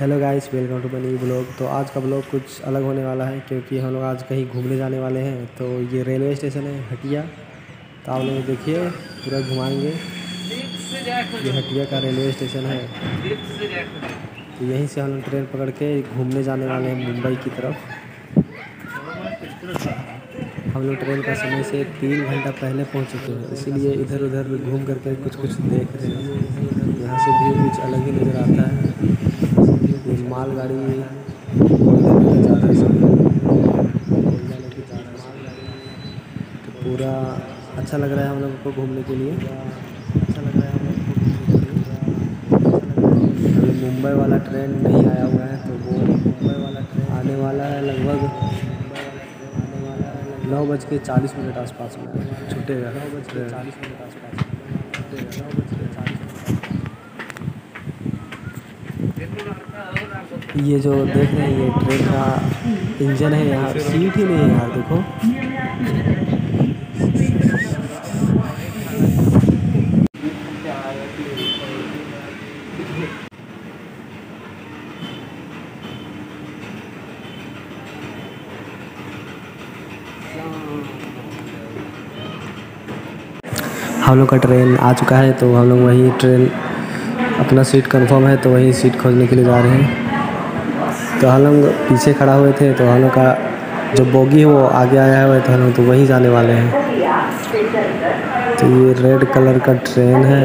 Hello guys welcome to Bunny blog तो आज का ब्लॉग कुछ अलग होने वाला है क्योंकि हम लोग आज कहीं घूमने जाने वाले हैं। तो ये रेलवे स्टेशन है, हटिया। तो आप लोग देखिए, पूरा घुमाएँगे। ये हटिया का रेलवे स्टेशन है। तो यहीं से हम लोग ट्रेन पकड़ के घूमने जाने वाले हैं मुंबई की तरफ़। हम लोग ट्रेन का समय से तीन घंटा पहले पहुँच चुके हैं। इसीलिए इधर उधर घूम करके कुछ कुछ देख रहे हैं। यहाँ से व्यू कुछ अलग ही नज़र आता है। मालगाड़ी कोयला लेके जा रहा है। सब कोयला लेके जा रहा है। तो पूरा अच्छा लग रहा है हम लोग को घूमने के लिए। अच्छा लग रहा है हम लोग को घूमने के लिए। अभी मुंबई वाला ट्रेन नहीं आया हुआ है तो वो मुंबई वाला ट्रेन आने वाला है लगभग नौ बज के चालीस मिनट आसपास में। छुटेगा। नौ बज के चालीस मिनट आसपास में। छूटेगा नौ बज के चालीस मिनट ये जो देख रहे हैं, ये ट्रेन का इंजन है यहाँ, सीट ही नहीं है यार, देखो। हम लोग का ट्रेन आ चुका है तो हम लोग वही ट्रेन अपना सीट कंफर्म है तो वही सीट खोजने के लिए जा रहे हैं। तो हम लोग पीछे खड़ा हुए थे तो हम लोग का जो बोगी है वो आगे आया हुआ है तो हम लोग तो वहीं जाने वाले हैं। तो ये रेड कलर का ट्रेन है।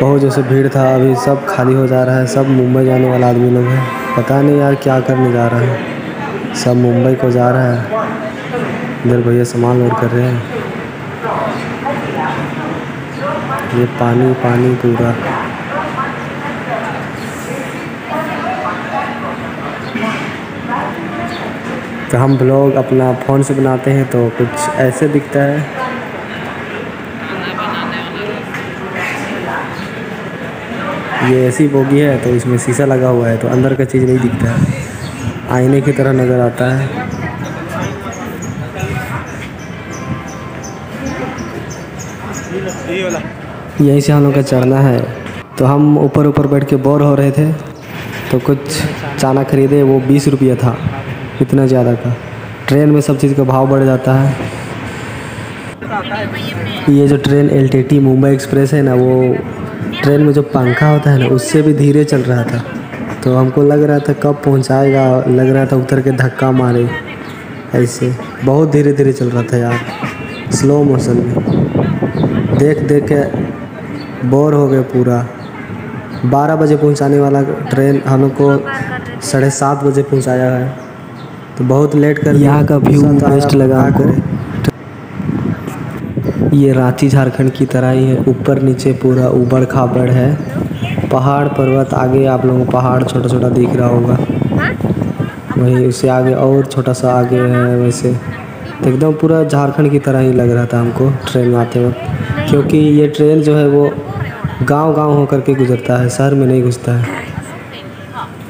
बहुत जैसे भीड़ था, अभी सब खाली हो जा रहा है, सब मुंबई जाने वाला आदमी लोग हैं। पता नहीं यार क्या करने जा रहा है। सब मुंबई को जा रहा है। इधर भैया सामान लोड कर रहे हैं। ये पानी पानी पूरा। तो हम ब्लॉग अपना फ़ोन से बनाते हैं तो कुछ ऐसे दिखता है। ये ऐसी बोगी है तो इसमें शीशा लगा हुआ है तो अंदर का चीज़ नहीं दिखता है। आईने की तरह नज़र आता है। यहीं से हम लोग का चढ़ना है। तो हम ऊपर ऊपर बैठ के बोर हो रहे थे तो कुछ चाना खरीदे, वो बीस रुपया था। इतना ज़्यादा का। ट्रेन में सब चीज़ का भाव बढ़ जाता है। ये जो ट्रेन LTT मुंबई एक्सप्रेस है ना, वो ट्रेन में जो पंखा होता है ना, उससे भी धीरे चल रहा था। तो हमको लग रहा था कब पहुंचाएगा, लग रहा था उतर के धक्का मारे। ऐसे बहुत धीरे धीरे चल रहा था यार स्लो मोशन में। देख देख के बोर हो गए पूरा। बारह बजे पहुँचाने वाला ट्रेन हम लोग को साढ़े सात बजे पहुँचाया है। तो बहुत लेट कर यहाँ का व्यू बेस्ट लगा हमको। ये रांची झारखंड की तरह ही है। ऊपर नीचे पूरा उबड़ खाबड़ है। पहाड़ पर्वत आगे आप लोगों को पहाड़ छोटा छोटा दिख रहा होगा। वहीं उससे आगे और छोटा सा आगे है वैसे। तो एकदम पूरा झारखंड की तरह ही लग रहा था हमको ट्रेन में आते वक्त। क्योंकि ये ट्रेन जो है वो गाँव गाँव होकर के गुजरता है शहर में नहीं घुसता है।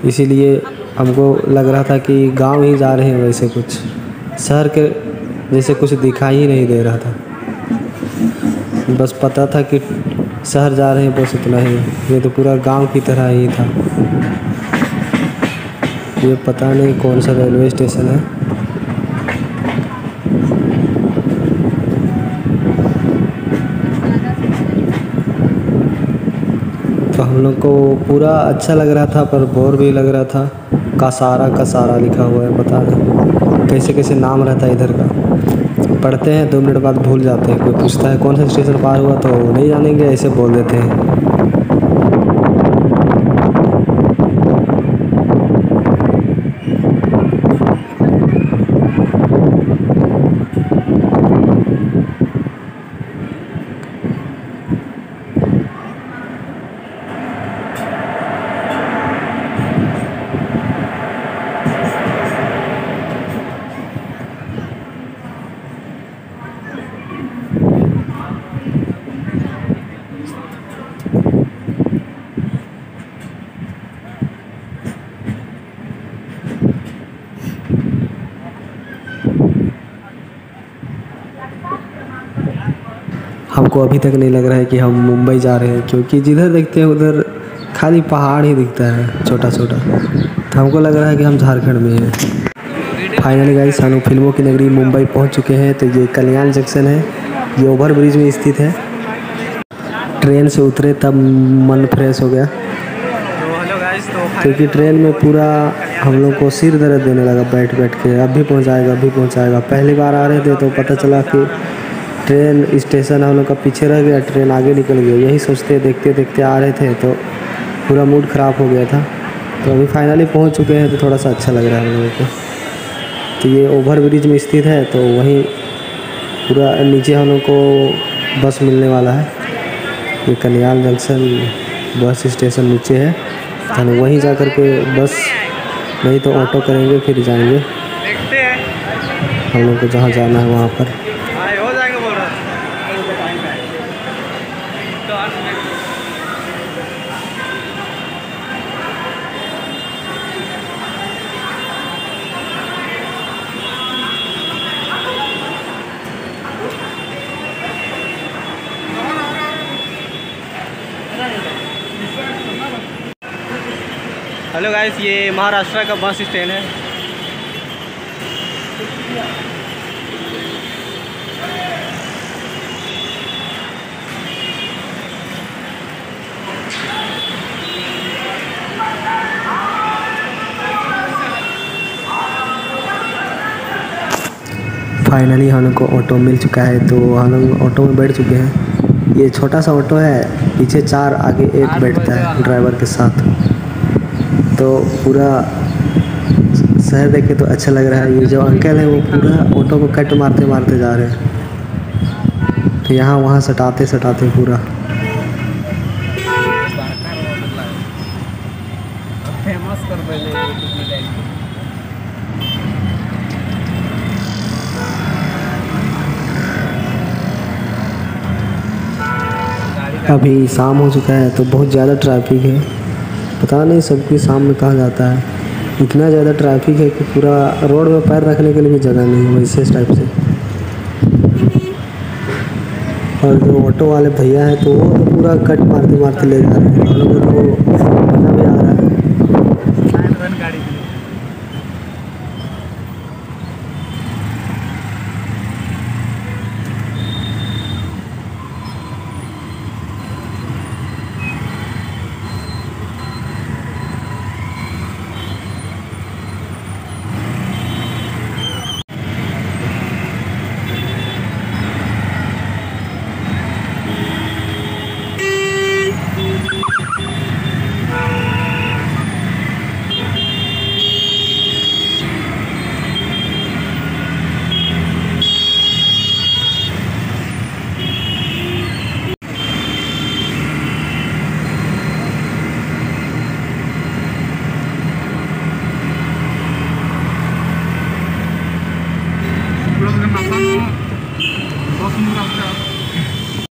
इसीलिए हमको लग रहा था कि गाँव ही जा रहे हैं वैसे कुछ। शहर के जैसे कुछ दिखाई ही नहीं दे रहा था। बस पता था कि शहर जा रहे हैं, बस इतना ही। ये तो पूरा गाँव की तरह ही था। ये पता नहीं कौन सा रेलवे स्टेशन है। तो हम लोग को पूरा अच्छा लग रहा था, पर बोर भी लग रहा था। कसारा सारा लिखा हुआ है, पता नहीं। कैसे कैसे नाम रहता है इधर का। पढ़ते हैं, दो मिनट बाद भूल जाते हैं, कोई पूछता है, कौन सा स्टेशन पार हुआ तो नहीं जानेंगे, ऐसे बोल देते हैं। को अभी तक नहीं लग रहा है कि हम मुंबई जा रहे हैं, क्योंकि जिधर देखते हैं उधर खाली पहाड़ ही दिखता है छोटा छोटा तो हमको लग रहा है कि हम झारखंड में हैं। फाइनली गाइस हम फ़िल्मों की नगरी मुंबई पहुँच चुके हैं तो ये कल्याण जंक्शन है, ये ओवर ब्रिज में स्थित है। ट्रेन से उतरे तब मन फ्रेश हो गया। क्योंकि ट्रेन में पूरा हम लोग को सिर दर्द देने लगा बैठ बैठ के, अब भी पहुंचाएगा अभी पहुँचाएगा। पहली बार आ रहे थे तो पता चला कि ट्रेन स्टेशन हम लोग का पीछे रह गया ट्रेन आगे निकल गया। यही सोचते देखते देखते आ रहे थे तो पूरा मूड ख़राब हो गया था। तो अभी फाइनली पहुँच चुके हैं तो थोड़ा सा अच्छा लग रहा है हम लोगों को। तो ये ओवर ब्रिज में स्थित है तो वहीं पूरा नीचे हम लोग को बस मिलने वाला है। ये कल्याण जंक्शन बस स्टेशन नीचे है। हम वहीं जा कर के बस नहीं तो ऑटो करेंगे फिर जाएँगे। हम लोग को जहाँ जाना है वहाँ पर हाँ हो जाएँगे बोल रहा हेलो गाइस ये महाराष्ट्र का बस स्टैंड है। फाइनली हम लोग को ऑटो मिल चुका है तो हम लोग ऑटो में बैठ चुके हैं। ये छोटा सा ऑटो है पीछे चार आगे एक बैठता है ड्राइवर के साथ। तो पूरा शहर देख के तो अच्छा लग रहा है। ये जो अंकल है वो पूरा ऑटो को कट मारते मारते जा रहे हैं। तो यहाँ वहाँ सटाते सटाते पूरा। अभी शाम हो चुका है तो बहुत ज़्यादा ट्रैफ़िक है। पता नहीं सबके सामने कहाँ जाता है। इतना ज़्यादा ट्रैफ़िक है कि पूरा रोड में पैर रखने के लिए भी जगह नहीं है वैसे इस टाइप से। और जो ऑटो वाले भैया हैं तो वो तो पूरा कट मारते मारते ले जा रहे हैं। हम लोग